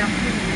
やってる